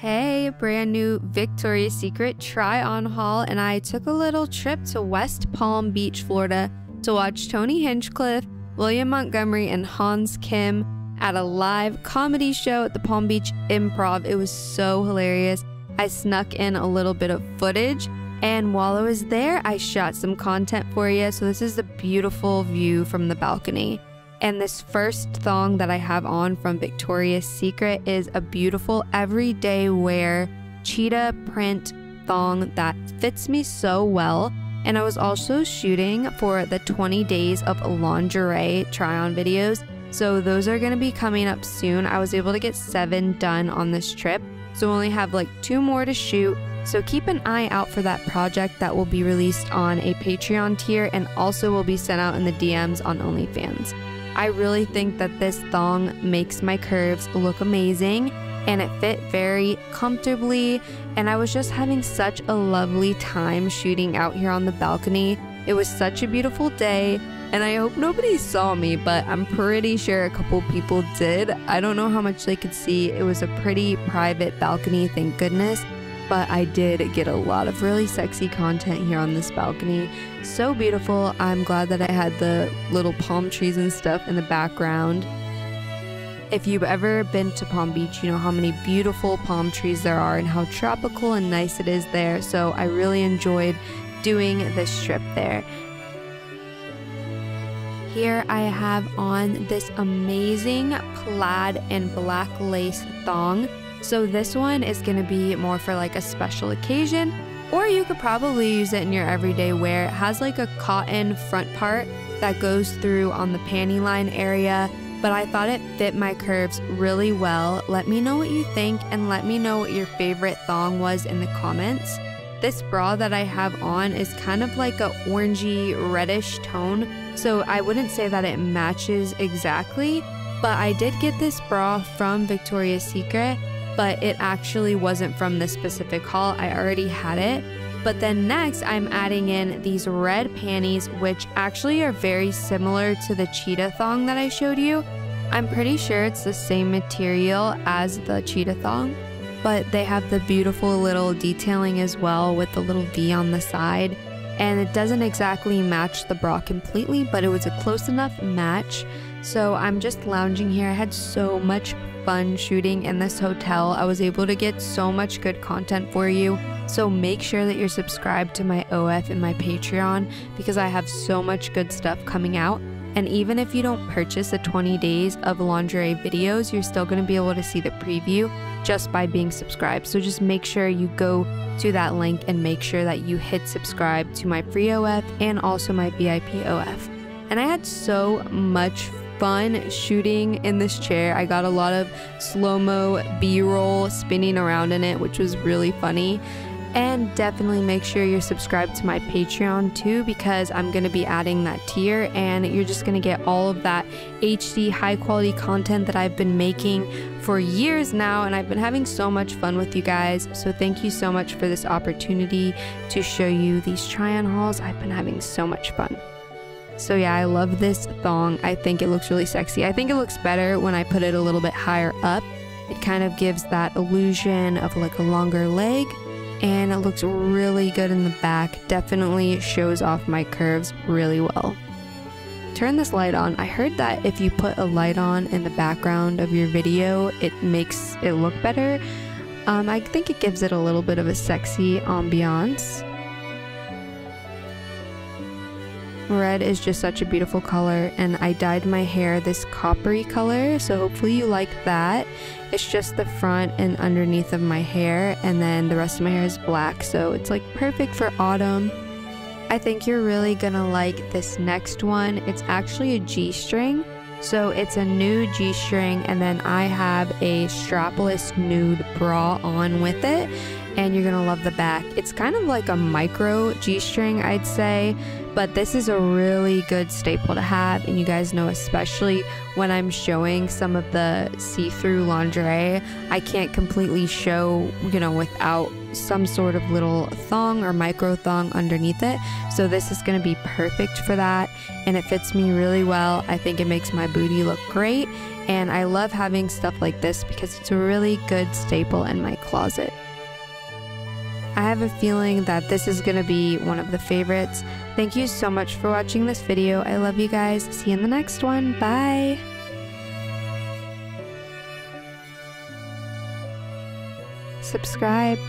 Hey, brand new Victoria's Secret try on haul, and I took a little trip to West Palm Beach, Florida to watch Tony Hinchcliffe, William Montgomery, and Hans Kim at a live comedy show at the Palm Beach Improv. It was so hilarious. I snuck in a little bit of footage, and while I was there, I shot some content for you. So, this is the beautiful view from the balcony. And this first thong that I have on from Victoria's Secret is a beautiful everyday wear cheetah print thong that fits me so well. And I was also shooting for the 20 days of lingerie try on videos. So those are going to be coming up soon. I was able to get seven done on this trip. So only have like two more to shoot. So keep an eye out for that project that will be released on a Patreon tier and also will be sent out in the DMs on OnlyFans. I really think that this thong makes my curves look amazing and it fit very comfortably. And I was just having such a lovely time shooting out here on the balcony. It was such a beautiful day. And I hope nobody saw me, but I'm pretty sure a couple people did. I don't know how much they could see. It was a pretty private balcony, thank goodness but I did get a lot of really sexy content here on this balcony. So beautiful. I'm glad that I had the little palm trees and stuff in the background. If you've ever been to Palm Beach, you know how many beautiful palm trees there are and how tropical and nice it is there. So I really enjoyed doing this trip there. Here I have on this amazing plaid and black lace thong. So this one is to be more for like a special occasion, or you could probably use it in your everyday wear. It has like a cotton front part that goes through on the panty line area, but I thought it fit my curves really well. Let me know what you think and let me know what your favorite thong was in the comments. This bra that I have on is kind of like a orangey reddish tone, so I wouldn't say that it matches exactly, but I did get this bra from Victoria's Secret but it actually wasn't from this specific haul. I already had it. But then next, I'm adding in these red panties, which actually are very similar to the cheetah thong that I showed you. I'm pretty sure it's the same material as the cheetah thong, but they have the beautiful little detailing as well with the little V on the side. And it doesn't exactly match the bra completely, but it was a close enough match. So I'm just lounging here. I had so much fun shooting in this hotel. I was able to get so much good content for you. So make sure that you're subscribed to my OF and my Patreon because I have so much good stuff coming out. And even if you don't purchase the 20 days of lingerie videos, you're still going to be able to see the preview just by being subscribed. So just make sure you go to that link and make sure that you hit subscribe to my free OF and also my VIP OF. And I had so much fun shooting in this chair. I got a lot of slow mo B roll spinning around in it, which was really funny. And definitely make sure you're subscribed to my Patreon too, because I'm going to be adding that tier and you're just going to get all of that HD high quality content that I've been making for years now. And I've been having so much fun with you guys. So thank you so much for this opportunity to show you these try on hauls. I've been having so much fun. So yeah, I love this thong. I think it looks really sexy. I think it looks better when I put it a little bit higher up. It kind of gives that illusion of like a longer leg and it looks really good in the back. Definitely shows off my curves really well. Turn this light on. I heard that if you put a light on in the background of your video, it makes it look better. Um, I think it gives it a little bit of a sexy ambiance. Red is just such a beautiful color and I dyed my hair this coppery color so hopefully you like that. It's just the front and underneath of my hair and then the rest of my hair is black so it's like perfect for autumn. I think you're really gonna like this next one. It's actually a G-string. So it's a nude G-string and then I have a strapless nude bra on with it and you're gonna love the back. It's kind of like a micro G-string I'd say but this is a really good staple to have and you guys know especially when I'm showing some of the see-through lingerie I can't completely show you know without some sort of little thong or micro thong underneath it so this is going to be perfect for that and it fits me really well I think it makes my booty look great and I love having stuff like this because it's a really good staple in my closet. I have a feeling that this is going to be one of the favorites. Thank you so much for watching this video. I love you guys. See you in the next one. Bye. Subscribe.